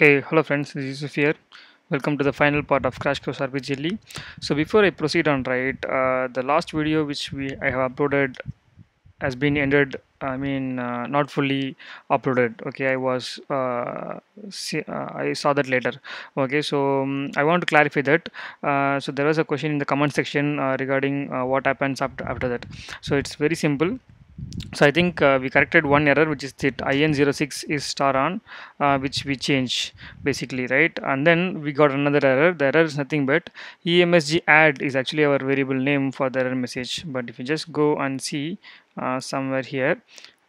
Okay, hello friends, this is Yusuf here. Welcome to the final part of Crash Course RPGLE. So before I proceed on right, uh, the last video which we I have uploaded has been ended. I mean, uh, not fully uploaded. Okay, I was uh, see, uh, I saw that later. Okay, so um, I want to clarify that. Uh, so there was a question in the comment section uh, regarding what happens after after that. So it's very simple so i think uh, we corrected one error which is that in06 is star on uh, which we change basically right? And then we got another error. The error is nothing but emsg add is actually our variable name for the error message. But if you just go and see uh, somewhere here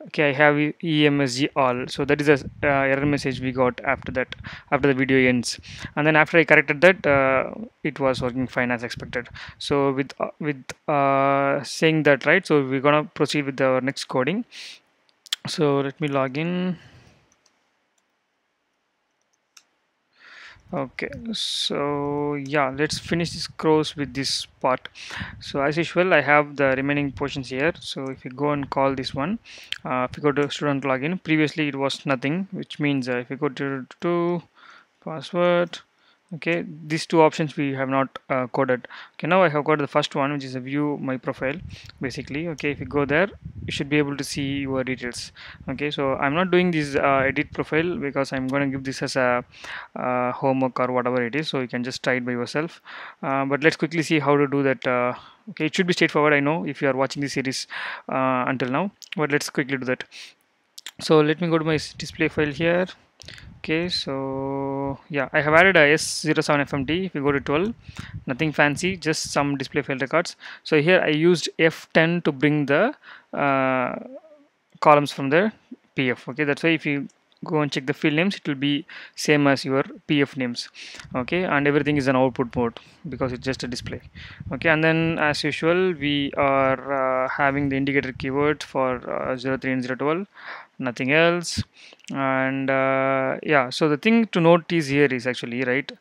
okay i have emsg all. So that is a uh, error message we got after that after the video ends. And then after i corrected that uh, it was working fine as expected. So with uh, with uh, saying that right so we're gonna proceed with our next coding. So let me log in okay so yeah let's finish this course with this part. So as usual i have the remaining portions here. So if you go and call this one uh, if you go to student login previously it was nothing which means uh, if you go to, to password okay these two options we have not uh, coded. Okay now i have got the first one which is a view my profile basically. Okay if you go there you should be able to see your details. Okay so i'm not doing this uh, edit profile because i'm going to give this as a uh, homework or whatever it is so you can just try it by yourself. Uh, but let's quickly see how to do that uh, okay it should be straightforward i know if you are watching this series uh, until now but let's quickly do that. So let me go to my display file here okay so yeah i have added a s07 fmt if you go to 12 nothing fancy just some display filter cards. So here i used f10 to bring the uh, columns from the pf okay? That's why if you go and check the field names. It will be same as your pf names. Okay? And everything is an output mode because it's just a display. Okay? And then as usual we are uh, having the indicator keyword for uh, 03 and 012 nothing else. And uh, yeah. So the thing to note is here is actually right?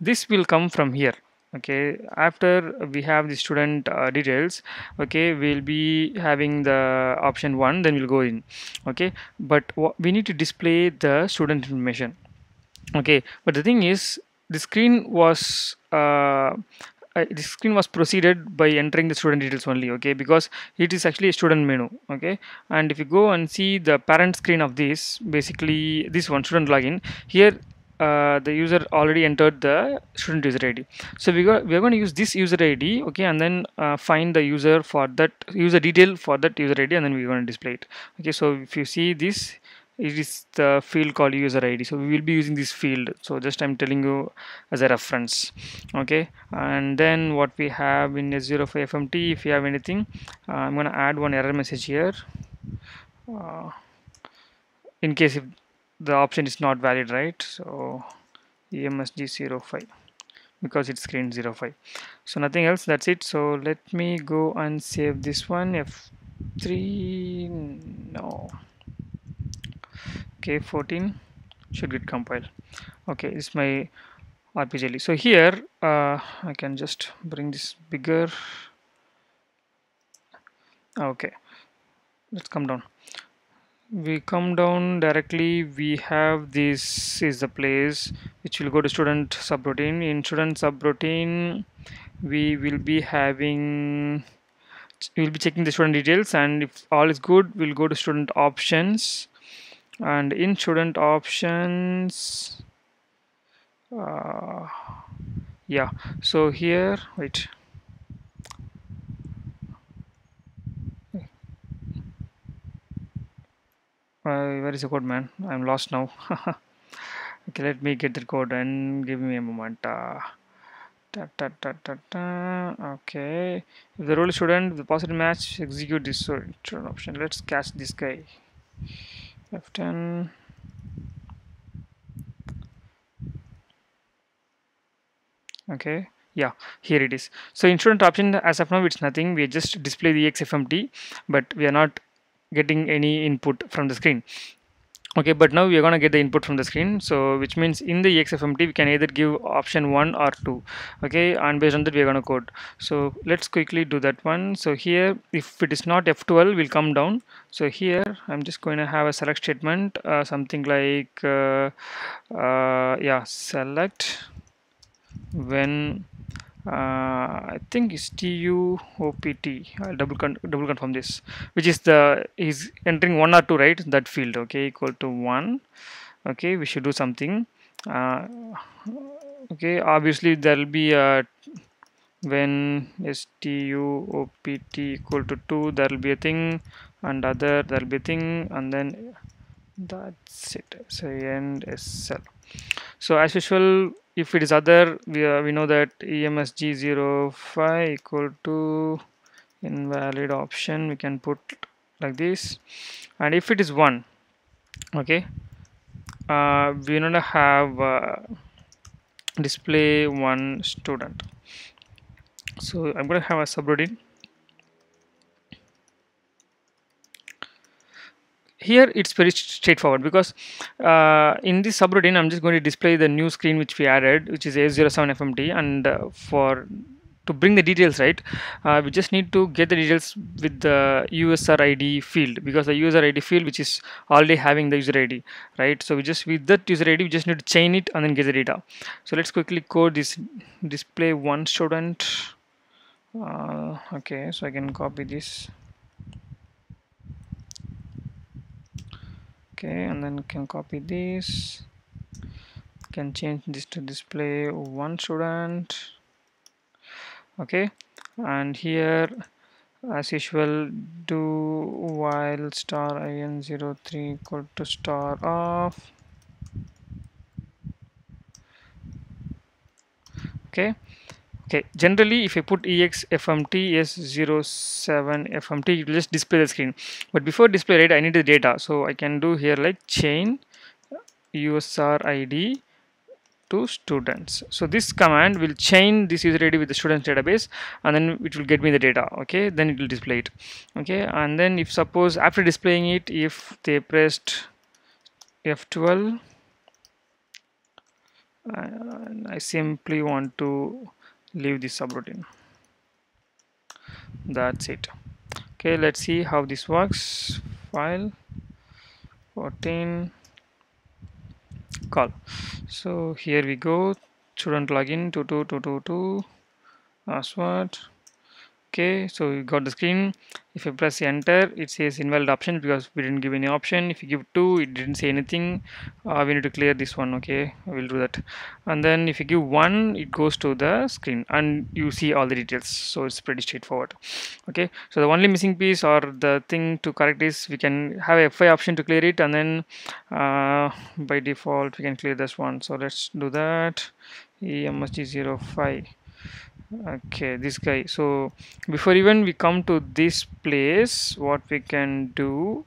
This will come from here okay? After we have the student uh, details okay we'll be having the option one then we'll go in okay? But we need to display the student information okay? But the thing is the screen was uh, uh, the screen was proceeded by entering the student details only okay? Because it is actually a student menu okay? And if you go and see the parent screen of this basically this one student login here uh, the user already entered the student user ID. So we got we are going to use this user ID, okay, and then uh, find the user for that user detail for that user ID, and then we're going to display it. Okay, so if you see this, it is the field called user ID. So we will be using this field. So just I'm telling you as a reference. Okay, and then what we have in S05 FMT, if you have anything, uh, I'm going to add one error message here. Uh, in case if the option is not valid right? So emsg05 because it's screen 05 so nothing else that's it. So let me go and save this one f3 no. K14 should get compiled. Okay it's my rpgl so here uh, i can just bring this bigger. Okay let's come down we come down directly we have this is the place which will go to student subroutine. In student subroutine we will be having we'll be checking the student details and if all is good we'll go to student options. And in student options uh, yeah. So here wait uh, where is the code man. I'm lost now. Okay let me get the code and give me a moment uh, ta, ta, ta. okay. If the role student the positive match execute this student option. Let's catch this guy. F10 okay. Yeah here it is. So in student option as of now it's nothing. We just display the exfmt but we are not getting any input from the screen. Okay but now we are going to get the input from the screen. So which means in the exfmt we can either give option 1 or 2 okay and based on that we are going to code. So let's quickly do that one. So here if it is not f12 we'll come down. So here i'm just going to have a select statement uh, something like uh, uh, yeah select when I think it's TUOPT. Double con double confirm this, which is the is entering one or two, right? That field, okay, equal to one. Okay, we should do something. Uh, okay, obviously there will be a when STUOPT equal to two, there will be a thing, and other there will be a thing, and then that's it. So end SL. So as usual, if it is other we, uh, we know that emsg05 equal to invalid option we can put like this. And if it is one okay uh, we going to have uh, display one student. So I'm going to have a subroutine here it's very straightforward because uh, in this subroutine I'm just going to display the new screen which we added which is A07 FMT and uh, for to bring the details right uh, we just need to get the details with the user ID field because the user ID field which is already having the user ID right? So we just with that user ID we just need to chain it and then get the data. So let's quickly code this display one student. Uh, okay so I can copy this okay and then can copy this. Can change this to display one student. Okay and here as usual do while star in03 equal to star of. Okay okay generally if you put exfmt s07 fmt it will just display the screen. But before display right I need the data. So I can do here like chain user id to students. So this command will chain this user id with the students database and then it will get me the data okay? Then it will display it okay? And then if suppose after displaying it if they pressed f12 I simply want to leave this subroutine. That's it. Okay let's see how this works. File 14 call. So here we go. Student login 22222 password okay so we got the screen. If you press enter it says invalid option because we didn't give any option. If you give 2 it didn't say anything. Uh, we need to clear this one okay? We'll do that. And then if you give 1 it goes to the screen and you see all the details. So it's pretty straightforward okay? So the only missing piece or the thing to correct is we can have a fi option to clear it and then uh, by default we can clear this one. So let's do that. Emsg05 okay this guy. So before even we come to this place what we can do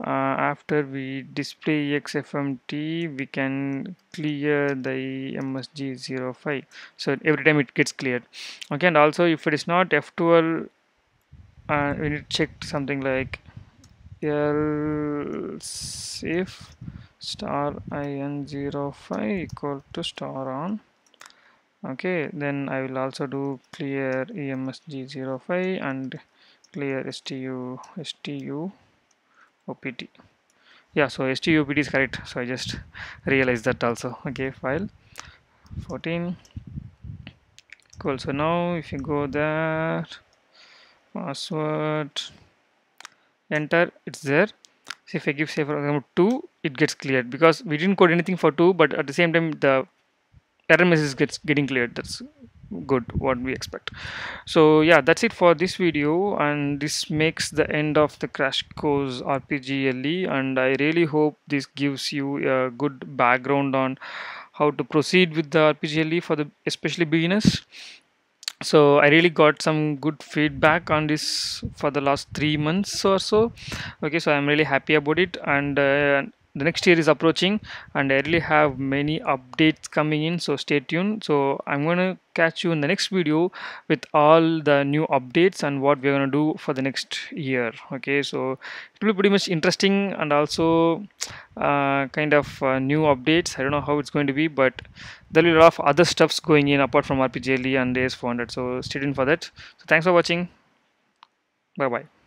uh, after we display exfmt we can clear the msg05 so every time it gets cleared. Okay and also if it is not f12 uh, we need to check something like else if star in05 equal to star on okay then I will also do clear emsg05 and clear stu stu opt yeah so stu opt is correct. So I just realized that also. Okay file 14 cool. So now if you go there password enter it's there. So if I give say for example 2 it gets cleared because we didn't code anything for 2 but at the same time the error message gets getting cleared. That's good what we expect. So yeah that's it for this video and this makes the end of the crash course rpgle and i really hope this gives you a good background on how to proceed with the rpgle for the especially beginners. So i really got some good feedback on this for the last three months or so. Okay so i'm really happy about it and uh, the next year is approaching and i really have many updates coming in so stay tuned. So i'm to catch you in the next video with all the new updates and what we're to do for the next year okay? So it will be pretty much interesting and also uh, kind of uh, new updates. I don't know how it's going to be but there will be a lot of other stuffs going in apart from rpgle and as400 so stay tuned for that. So thanks for watching. Bye bye